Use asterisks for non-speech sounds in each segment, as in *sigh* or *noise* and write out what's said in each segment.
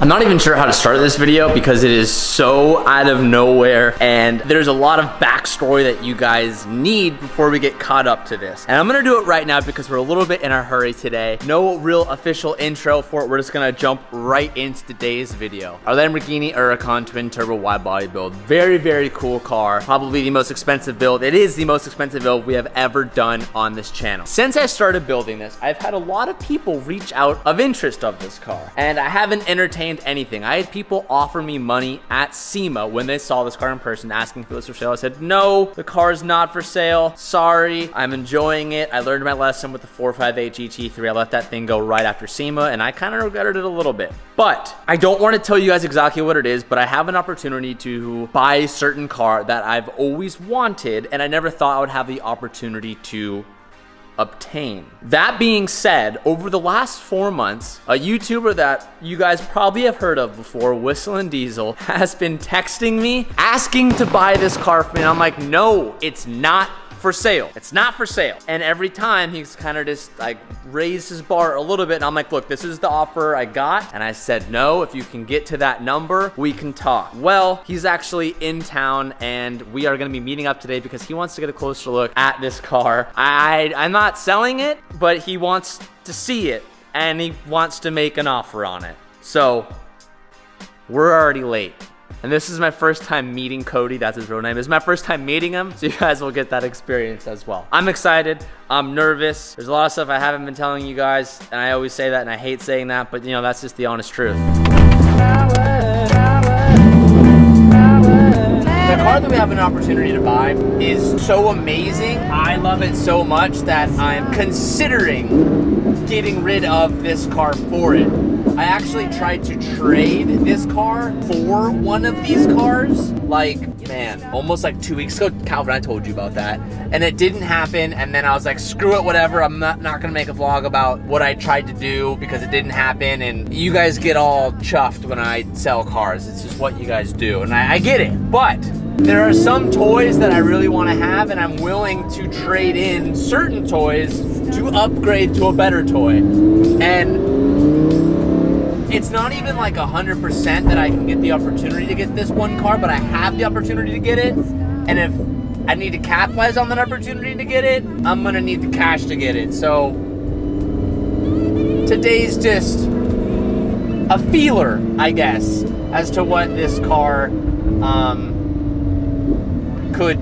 I'm not even sure how to start this video because it is so out of nowhere and there's a lot of backstory that you guys need before we get caught up to this. And I'm gonna do it right now because we're a little bit in a hurry today. No real official intro for it. We're just gonna jump right into today's video. Our Lamborghini Huracan twin turbo wide body build. Very, very cool car. Probably the most expensive build. It is the most expensive build we have ever done on this channel. Since I started building this, I've had a lot of people reach out of interest of this car and I haven't entertained anything. I had people offer me money at SEMA when they saw this car in person asking for this for sale. I said, no, the car is not for sale. Sorry, I'm enjoying it. I learned my lesson with the 458 GT3. I let that thing go right after SEMA and I kind of regretted it a little bit. But I don't want to tell you guys exactly what it is, but I have an opportunity to buy a certain car that I've always wanted and I never thought I would have the opportunity to obtain. That being said, over the last four months, a YouTuber that you guys probably have heard of before, WhistlinDiesel, *laughs* has been texting me asking to buy this car for me. And I'm like, no, it's not for sale. It's not for sale. And every time he's kind of just like raised his bar a little bit. And I'm like, look, this is the offer I got. And I said, no, if you can get to that number, we can talk. Well, he's actually in town and we are gonna be meeting up today because he wants to get a closer look at this car. I, I'm not selling it, but he wants to see it and he wants to make an offer on it. So we're already late. And this is my first time meeting Cody, that's his real name. Is my first time meeting him, so you guys will get that experience as well. I'm excited, I'm nervous. There's a lot of stuff I haven't been telling you guys, and I always say that, and I hate saying that, but you know, that's just the honest truth. The car that we have an opportunity to buy is so amazing. I love it so much that I'm considering getting rid of this car for it. I actually tried to trade this car for one of these cars, like, man, almost like two weeks ago. Calvin, I told you about that. And it didn't happen. And then I was like, screw it, whatever. I'm not, not gonna make a vlog about what I tried to do because it didn't happen. And you guys get all chuffed when I sell cars. It's just what you guys do. And I, I get it. But there are some toys that I really want to have, and I'm willing to trade in certain toys to upgrade to a better toy. And it's not even like 100% that I can get the opportunity to get this one car, but I have the opportunity to get it. And if I need to capitalize on that opportunity to get it, I'm gonna need the cash to get it. So today's just a feeler, I guess, as to what this car um, could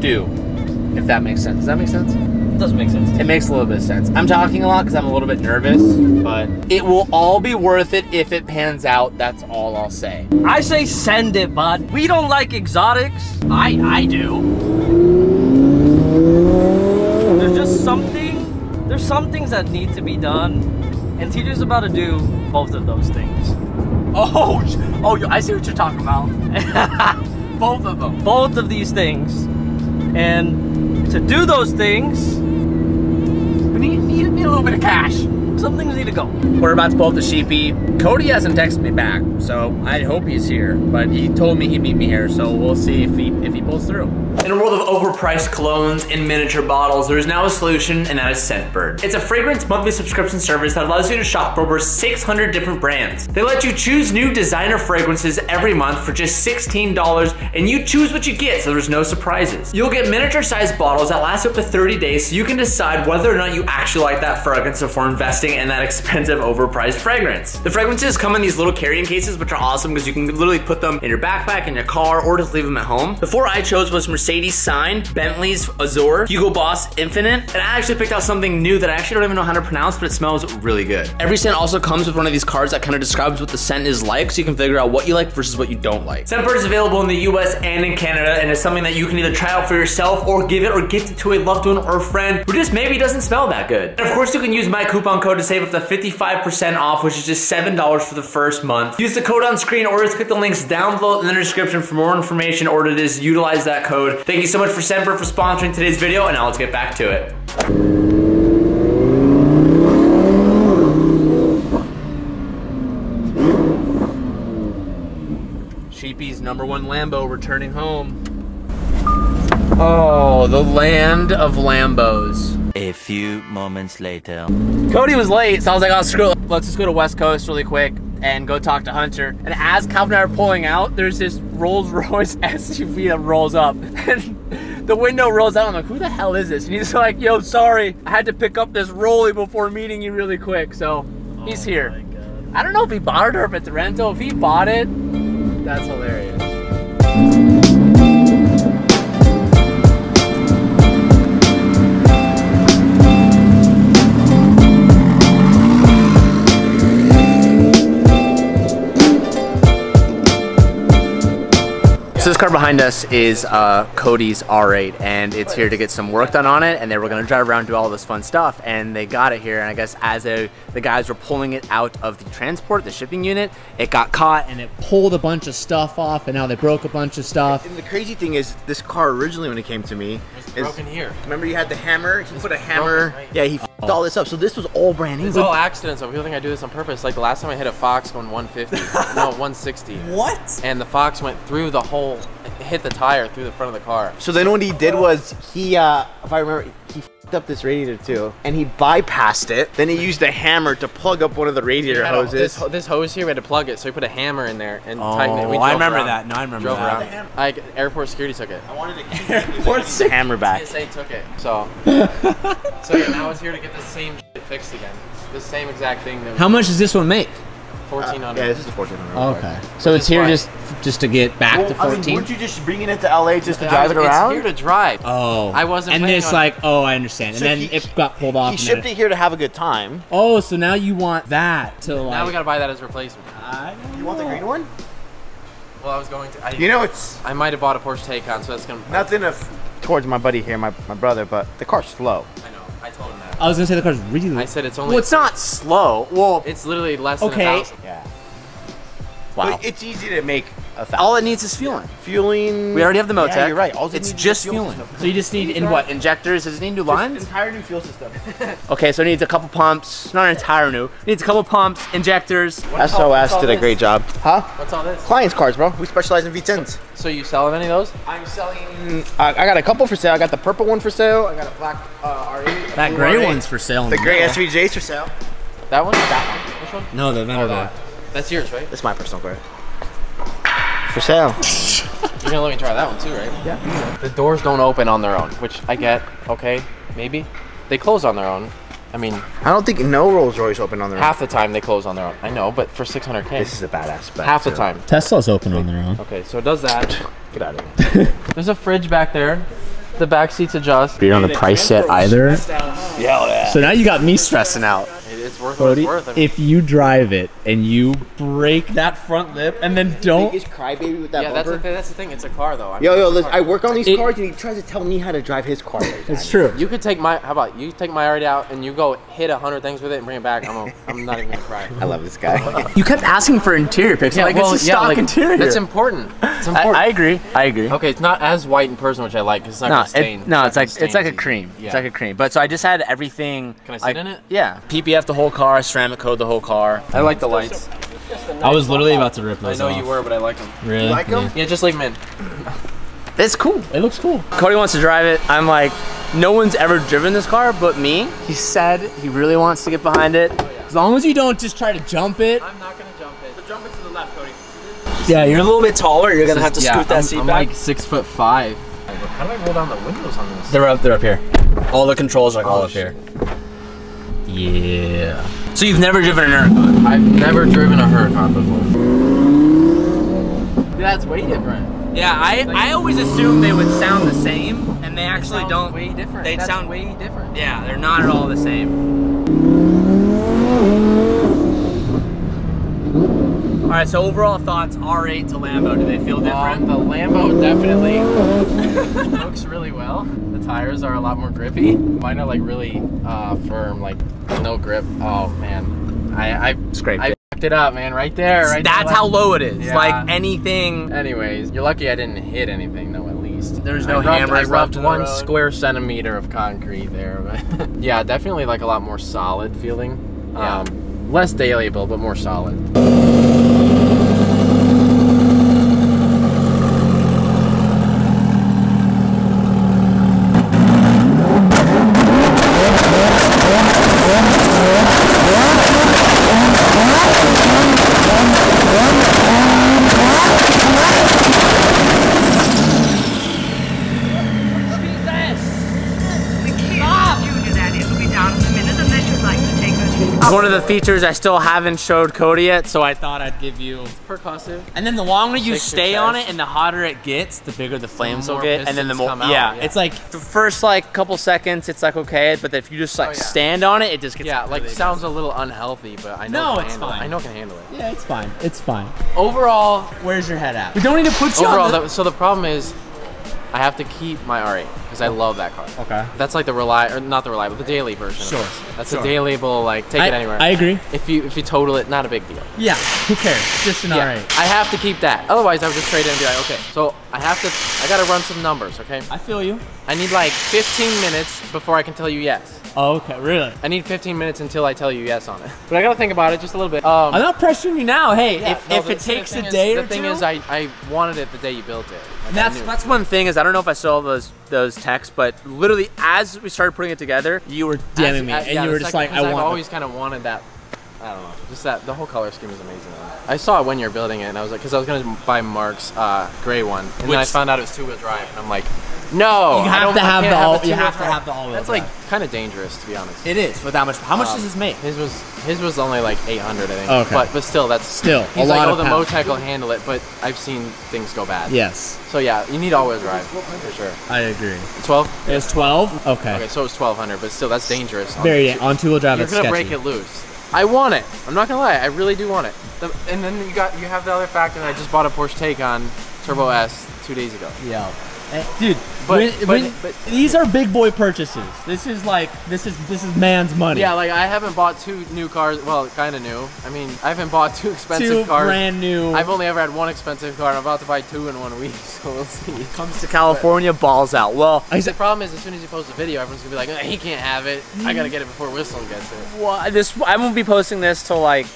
do, if that makes sense. Does that make sense? Doesn't make sense. It makes a little bit of sense. I'm talking a lot because I'm a little bit nervous, but it will all be worth it if it pans out. That's all I'll say. I say send it, bud. We don't like exotics. I I do. There's just something, there's some things that need to be done, and TJ's about to do both of those things. Oh, oh, I see what you're talking about. *laughs* both of them. Both of these things. And to do those things, we need, need, a little bit of cash. Some things need to go. We're about to pull up the Sheepey. Cody hasn't texted me back, so I hope he's here. But he told me he'd meet me here, so we'll see if he if he pulls through. In a world of overpriced colognes in miniature bottles, there is now a solution, and that is Scentbird. It's a fragrance monthly subscription service that allows you to shop for over 600 different brands. They let you choose new designer fragrances every month for just $16, and you choose what you get, so there's no surprises. You'll get miniature-sized bottles that last up to 30 days, so you can decide whether or not you actually like that fragrance before investing in that expensive, overpriced fragrance. The fragrances come in these little carrying cases, which are awesome because you can literally put them in your backpack, in your car, or just leave them at home. The four I chose was Mercedes Sign, Bentley's Azure, Hugo Boss Infinite, and I actually picked out something new that I actually don't even know how to pronounce, but it smells really good. Every scent also comes with one of these cards that kind of describes what the scent is like, so you can figure out what you like versus what you don't like. Scentbird is available in the US and in Canada, and it's something that you can either try out for yourself or give it or gift it to a loved one or friend who just maybe doesn't smell that good. And of course, you can use my coupon code to save up to 55% off, which is just $7 for the first month. Use the code on screen or just click the links down below in the description for more information or to just utilize that code. Thank you so much for Scentbird for sponsoring today's video, and now let's get back to it. Sheepey's number one Lambo returning home. Oh, the land of Lambos. A few moments later. Cody was late, so I was like, oh, screw it. Let's just go to West Coast really quick and go talk to Hunter. And as Calvin and I are pulling out, there's this Rolls Royce SUV *laughs* that rolls up. *laughs* And the window rolls out. I'm like, who the hell is this? And he's *laughs* like, yo, sorry. I had to pick up this Rolly before meeting you really quick. So he's Oh here. I don't know if he bought it or if it's a rental. If he bought it, that's hilarious. So this car behind us is uh, Cody's R8, and it's here to get some work done on it. And they were gonna drive around and do all this fun stuff, and they got it here. And I guess as a, the guys were pulling it out of the transport, the shipping unit, it got caught and it pulled a bunch of stuff off, and now they broke a bunch of stuff. And the crazy thing is, this car originally when it came to me, is, broken here. Remember you had the hammer? He put a hammer. right. Yeah, he f***ed all this up. So this was all brand new. It's all accidents. People think I do this on purpose. Like the last time I hit a fox going 150, *laughs* no 160, what? and the fox went through the whole, hit the tire through the front of the car. So then what he did was he, uh, if I remember, he f***ed up this radiator too, and he bypassed it. Then he used a hammer to plug up one of the radiator Had a- hoses. This, this hose here, we had to plug it, so he put a hammer in there and tightened it. We Oh, I remember around- that. No, I remember drove that. around. I, airport security took it. I wanted to keep *laughs* hammer back. TSA took it. So, *laughs* so yeah, now it's here to get the same shit fixed again. The same exact thing that How much does this one make? 1400. Yeah, this is a 1400. Okay. So it's here why- just just to get back Well, to I mean, 14. weren't you just bringing it to LA just to I drive was- it around? It's here to drive. oh. I wasn't And planning it's on- like, oh, I understand. So and then he- it got pulled off. he shipped then it here to have a good time. Oh, so now you want that to like. now we gotta buy that as replacement. You want the green one? Well, I was going to. I, You know, it's I might have bought a Porsche Taycan, so that's gonna. nothing of towards my buddy here, my, my brother, but the car's slow. I know. I told him that. I was gonna say the car's really. I said it's only. well, it's not slow. Well, It's literally less than Okay. a thousand. Yeah. wow. But it's easy to make a thousand. All it needs is fueling. fueling. We already have the Motec. Yeah, you're right. All it it's needs just fuel fueling. system. So you just need in what injectors? Does it need new lines? Entire new fuel system. *laughs* Okay, so it needs a couple pumps. Not an entire new. It needs a couple pumps, injectors. SOS did a great job. Huh? What's all this? Clients cars, bro. We specialize in V10s. So you selling any of those? I'm selling. I I got a couple for sale. I got the purple one for sale. I got a black uh, R8. That gray R8. one's for sale. The gray middle. SVJ's for sale. That one? That one. Which one? No, the Oh, Venable. that. That's yours, right? This is my personal car. For sale. You're gonna let me try that one too, right? Yeah. The doors don't open on their own, which I get. Okay, maybe. They close on their own. I mean, I don't think no Rolls Royce open on their own. half the time they close on their own. I know, but for 600k, This is a badass spec. half the time. Tesla's open on their own. Okay, so it does that. *laughs* Get out of here. *laughs* There's a fridge back there. The back seats adjust. You're on the price set either. Yeah, yeah. So now you got me stressing out. It- It's worth what Cody, it's worth. I mean, if you drive it and you break that front lip and then don't Biggest crybaby with that yeah, that's bumper. the, thing, that's the thing. It's a car though. I Yo, mean, yo, it's listen. I work on these It- cars and he tries to tell me how to drive his car. *laughs* It's true. You could take my. How about you take my already out and you go hit a hundred things with it and bring it back. I'm. A, I'm not even gonna cry. *laughs* I love this guy. *laughs* You kept asking for interior pics. like it's a stock like, interior. That's important. It's I, important. I agree. I agree. okay, it's not as white in person, which I like. 'cause it's not No, stain. it, no, it's not like it's like a cream. easy. It's like a cream. But so I just had everything. Can I sit like- in it? Yeah. PPF the whole car, I ceramic coat the whole car. I like the lights. I was literally about to rip I know off. you were, but I like them. Really? Like them? Yeah, just leave them in. *laughs* It's cool. It looks cool. Cody wants to drive it. I'm like, no one's ever driven this car but me. He said he really wants to get behind it. As long as you don't just try to jump it. I'm not gonna jump it. So jump it to the left, Cody. Yeah, you're a little bit taller. You're gonna have to yeah, scoot that I'm, seat I'm back. like six foot five. How do I roll down the windows on this? They're up. They're up here. All the controls are like all up oh, here. Yeah. So you've never driven an Huracan? I've never driven a Huracan before. That's way different. Yeah, I I always assumed they would sound the same, and they actually don't. Way different. They sound way different. Yeah, they're not at all the same. All right, so overall thoughts: R8 to Lambo. Do they feel Um, different? the Lambo definitely *laughs* looks really well. The tires are a lot more grippy. Mine are like really uh, firm, like no grip. Oh man, I I Scraped I it. it up, man. Right there, right That's there. how low it is. Yeah. Like anything. Anyways, you're lucky I didn't hit anything though. At least There's no I rubbed, I rubbed left in the one road. square centimeter of concrete there, but *laughs* yeah, definitely like a lot more solid feeling. Yeah. Um, less dailyable, but more solid. It's one of the features I still haven't showed Cody yet, so I thought I'd give you. Percussive. And then the longer you stay on it and the hotter it gets, the bigger the flames will get, and then the more out, yeah, yeah. it's like the first like couple seconds, it's like okay, but if you just like Oh, yeah. stand on it, it just gets Yeah, like really sounds a little unhealthy, but I know No, it's handle fine. I know it can handle it. Yeah, it's fine. It's fine. Overall, Where's your head at? We don't need to put you overall, on the- the, so the problem is, I have to keep my R8 because I love that car. Okay. That's like the rely, or not the reliable, the daily version. Sure. That's sure. a daily label, like take it anywhere. I agree. if you if you total it, not a big deal. Yeah. Who cares? Just an Yeah, I have to keep that. Otherwise, I would just trade it and be like, okay, so I have to, I gotta run some numbers, okay? I feel you. I need like 15 minutes before I can tell you yes. Oh, okay. Really? I need 15 minutes until I tell you yes on it. But I gotta think about it just a little bit. Um, I'm not pressuring you now. Hey, yeah, if, no, if it takes a day is, or the thing is, I, I wanted it the day you built it. Like, That's that's one thing is I don't know if I saw those those texts, but literally as we started putting it together, you were DMing me, As- and yeah, you were it's just like, because I I've always kind of wanted that. I don't know. Just that the whole color scheme is amazing. I saw it when you were building it, and I was like, because I was gonna buy Mark's uh, gray one, and then I found out it was two-wheel drive, and I'm like, no, You have to have the all- you two-wheel have to drive. have the all-wheel That's like kind of dangerous, to be honest. It is with that much. How much Um, does this make? His was his was only like 800, I think. Okay. But but still, that's Still, a He's like, lot oh, of the. Motec will handle it, but I've seen things go bad. Yes, So yeah, you need all-wheel drive for sure. I agree. 12. It's 12. Okay. Okay, so it's 1200, but still, that's dangerous. Very on two wheel drive. You're gonna sketchy. break it loose. I want it. I'm not gonna lie. I really do want it. The, and then you got you have the other factor that I just bought a Porsche Taycan Turbo S two days ago. Yeah. Eh, Dude, But- when- but- when- but- these are big boy purchases. This is like this is this is man's money. Yeah, like I haven't bought two new cars. Well, kind of new. I mean, I haven't bought two expensive two cars. brand new. I've only ever had one expensive car. and I'm about to buy two in one week, *laughs* so we'll see. comes to California, balls out. Well, The problem is, as soon as you post a video, everyone's gonna be like, "Eh, "He can't have it. I gotta get it before Whistle gets it." well, this I won't be posting this till like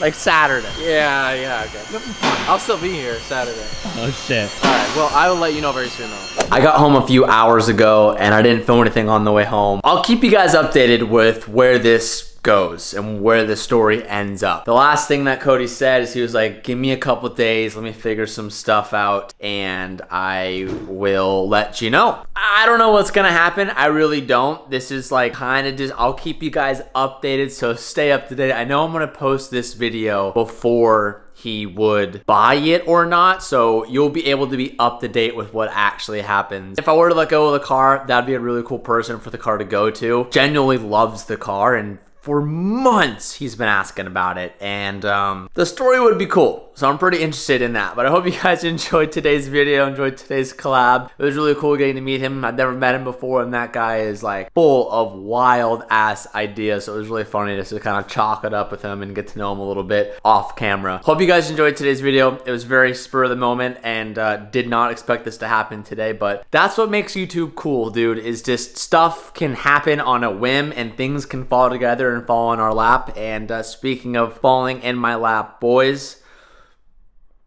like Saturday. Yeah, yeah, okay. I'll still be here Saturday. Oh shit. All right. Well, I will let you know very soon, though. I got home a few hours ago and I didn't film anything on the way home. I'll keep you guys updated with where this goes and where the story ends up. The last thing that Cody said is he was like, give me a couple days, let me figure some stuff out and I will let you know. I don't know what's gonna happen. I really don't. This is like kind of just, I'll keep you guys updated, so stay up to date. I know I'm gonna post this video before he would buy it or not. So you'll be able to be up to date with what actually happens. If I were to let go of the car, that'd be a really cool person for the car to go to. Genuinely loves the car and for months he's been asking about it and um, the story would be cool so i'm pretty interested in that but i hope you guys *laughs* enjoyed today's video enjoyed today's collab. It was really cool getting to meet him. I've never met him before and that guy is like full of wild ass ideas so it was really funny just to kind of chalk it up with him and get to know him a little bit off camera. Hope you guys enjoyed today's video. It was very spur of the moment and uh, did not expect this to happen today but that's what makes youtube cool dude is just stuff can happen on a whim and things can fall together and fall in our lap. And uh, speaking of falling in my lap boys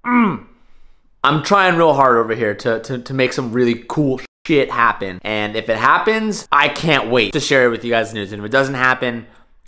mm, i'm trying real hard over here to, to, to make some really cool shit happen and if it happens i can't wait to share it with you guys news and if it doesn't happen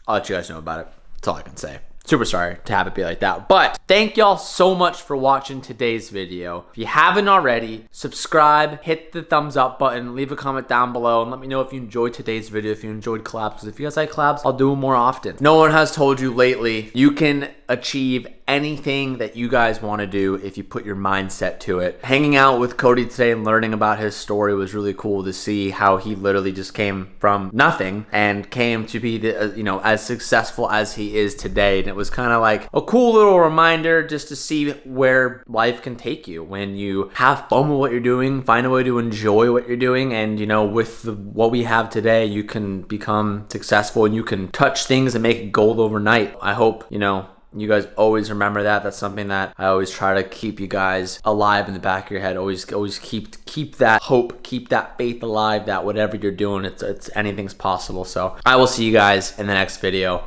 i'll let you guys know about it that's all i can say super sorry to have it be like that. But thank y'all so much for watching today's video. If you haven't already, subscribe, hit the thumbs up button, leave a comment down below, and let me know if you enjoyed today's video, if you enjoyed collabs. Because if you guys like collabs, I'll do them more often. No one has told you lately, you can achieve anything that you guys want to do if you put your mindset to it. Hanging out with Cody today and learning about his story was really cool to see how he literally just came from nothing and came to be the, uh, you know as successful as he is today. And it was kind of like a cool little reminder just to see where life can take you when you have fun with what you're doing find a way to enjoy what you're doing. And you know with the, what we have today you can become successful and you can touch things and make gold overnight. I hope you know you guys always remember that. That's something that i always try to keep you guys alive in the back of your head. Always always keep keep that hope keep that faith alive that whatever you're doing it's, it's anything's possible. So i will see you guys in the next video.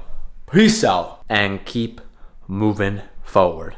Peace out and keep moving forward